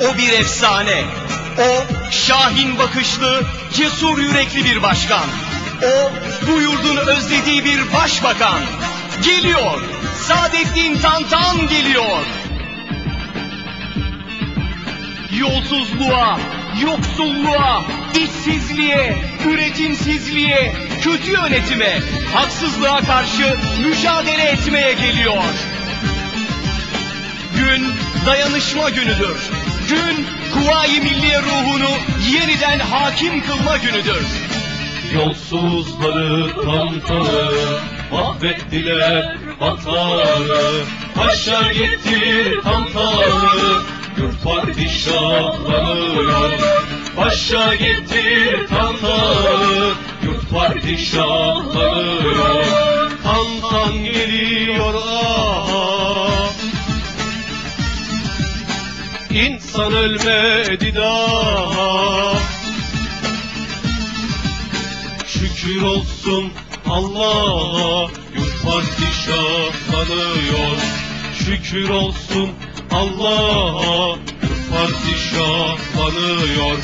O bir efsane. O şahin bakışlı, cesur yürekli bir başkan. O bu yurdun özlediği bir başbakan. Geliyor. Saadettin Tantan geliyor. Yolsuzluğa, yoksulluğa, işsizliğe, üretimsizliğe, kötü yönetime, haksızlığa karşı mücadele etmeye geliyor. Gün dayanışma günüdür. Gün Kuvayi Milliye ruhunu yeniden hakim kılma günüdür. Yolsuzları tantanı mahvettiler vatanı. Paşa getir tantanı Yurt padişahlanıyor Paşa getir tantanı Yurt padişahlanıyor İnsan ölmedi daha. Şükür olsun Allah'a Yurt padişahlanıyor Şükür olsun Allah'a Yurt padişahlanıyor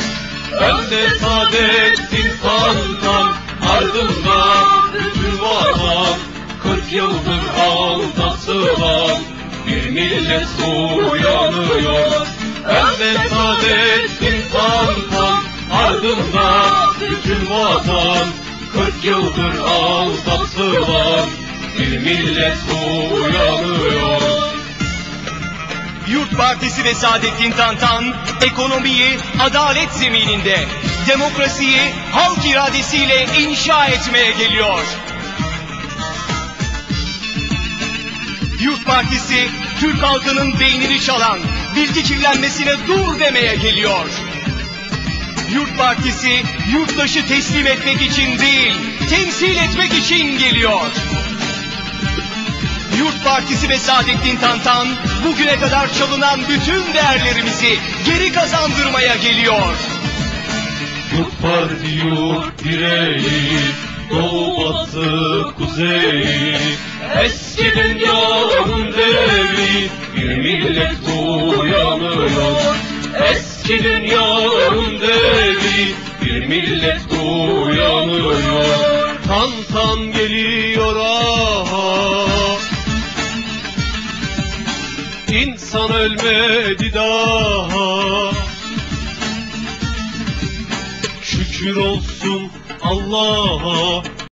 Önde Saadettin Tantan Ardında bütün vatan Kırk yıldır aldatılan Bir millet uyanıyor Önde Saadettin Tantan Ardında bütün vatan Kırk yıldır aldatılan Bir millet uyanıyor Yurt Partisi ve Saadettin Tantan ekonomiyi adalet zemininde, demokrasiyi halk iradesiyle inşa etmeye geliyor. Yurt Partisi Türk halkının beynini çalan bilgi kirlenmesine dur demeye geliyor. Yurt Partisi yurttaşı teslim etmek için değil, temsil etmek için geliyor. Yurt Partisi ve Saadettin Tantan bugüne kadar çalınan bütün değerlerimizi geri kazandırmaya geliyor. Yurt parti yurt direği Doğu batı kuzeyi Eski dünyanın devri Bir millet uyanıyor Eski dünyanın devri Bir millet uyanıyor Tan tan geliyor aha. İnsan ölmedi daha. Şükür olsun Allah'a